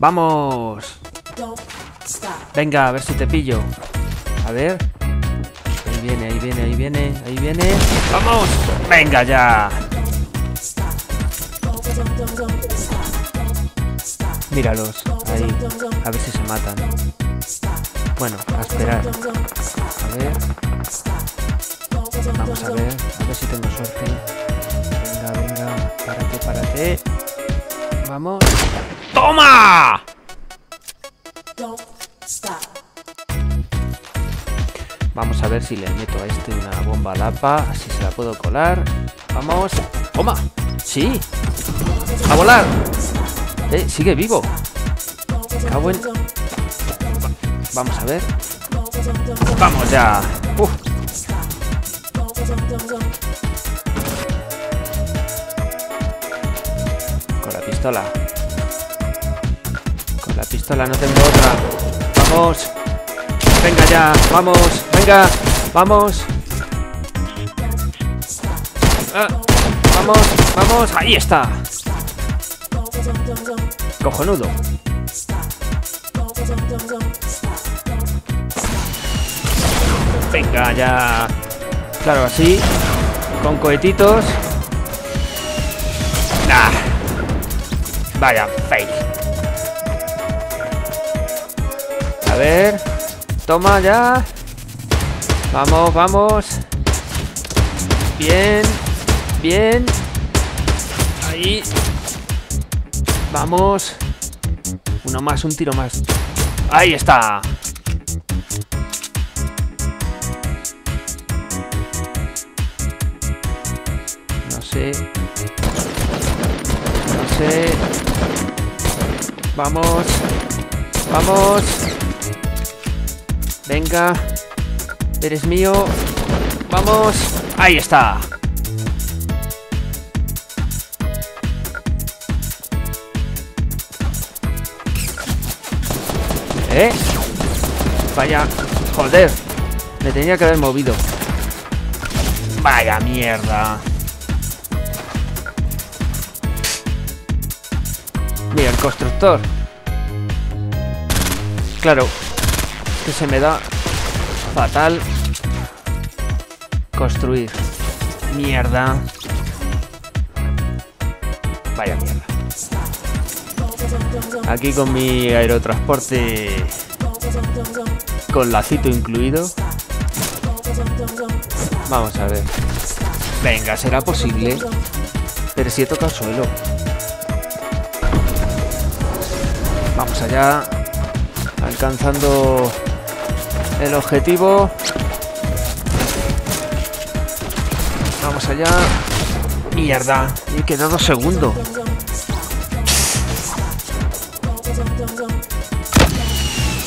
¡Vamos! Venga, a ver si te pillo. A ver. Ahí viene, ahí viene, ahí viene, ahí viene. ¡Vamos! ¡Venga ya! Míralos, ahí. A ver si se matan. Bueno, a esperar. A ver. Vamos a ver, a ver si tengo suerte. Venga, venga, párate, párate. Vamos. ¡Toma! Vamos a ver si le meto a este una bomba lapa, así se la puedo colar. Vamos. ¡Toma! ¡Sí! ¡A volar! ¡Eh! ¡Sigue vivo! Cago en... Vamos a ver. ¡Vamos ya! ¡Uf! Con la pistola. Pistola no tengo otra. ¡Vamos! ¡Venga ya! ¡Vamos! ¡Venga! ¡Vamos! Ah, ¡Vamos! ¡Vamos! ¡Ahí está! Cojonudo. Venga ya. Claro, así. Con cohetitos. Nah. Vaya, fail. Ver. Toma ya. Vamos, vamos. Bien. Bien. Ahí. Vamos. Uno más, un tiro más. Ahí está. No sé. No sé. Vamos. Vamos. Venga. Eres mío. Vamos. Ahí está. ¿Eh? Vaya. Joder. Me tenía que haber movido. Vaya mierda. Mira, el constructor. Claro. Que se me da fatal construir. Mierda. Vaya mierda. Aquí con mi aerotransporte con lacito incluido. Vamos a ver. Venga, será posible. Pero si he tocado suelo. Vamos allá. Alcanzando el objetivo. Vamos allá. Mierda. Y he quedado segundo.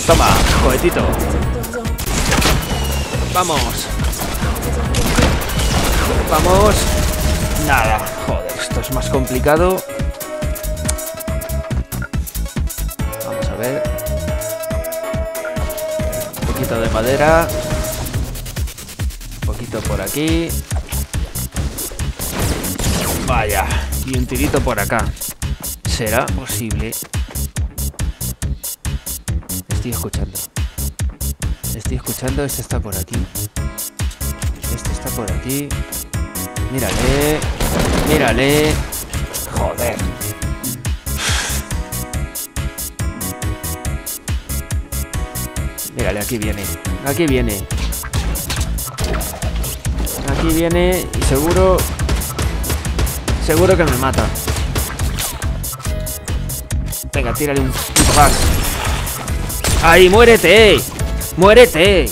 Toma, cohetito. Vamos. Vamos. Nada. Joder, esto es más complicado. De madera. Un poquito por aquí. Vaya. Y un tirito por acá. ¿Será posible? Estoy escuchando. Estoy escuchando. Este está por aquí. Este está por aquí. Mírale. Mírale. Joder. Mírale, aquí viene. Aquí viene. Aquí viene y seguro... Seguro que me mata. Venga, tírale un puto gas. ¡Ahí, muérete! ¡Muérete!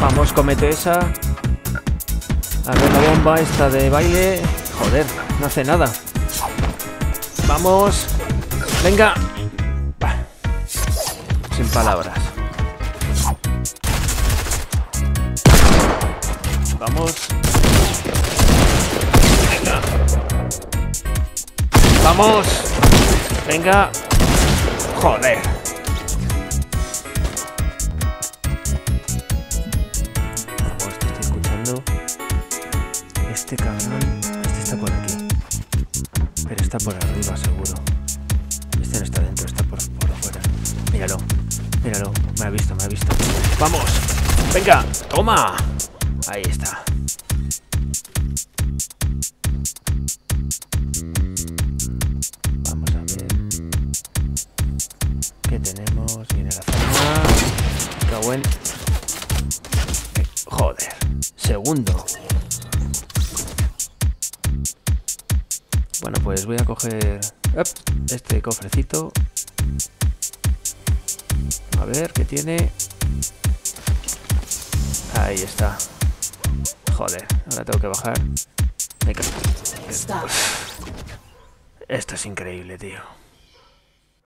Vamos, comete esa. A ver la bomba esta de baile. Joder, no hace nada. Vamos. Venga. Sin palabras. Vamos. Venga. Vamos. Venga. Joder. Está por arriba, seguro. Este no está dentro, está por, por afuera. Míralo. Míralo. Me ha visto, me ha visto. ¡Vamos! ¡Venga! ¡Toma! Ahí está. Vamos a ver. ¿Qué tenemos? Viene la zona. Cago Eh, Joder. Segundo. Bueno, pues voy a coger este cofrecito. A ver qué tiene. Ahí está. Joder, ahora tengo que bajar. Esto es increíble, tío.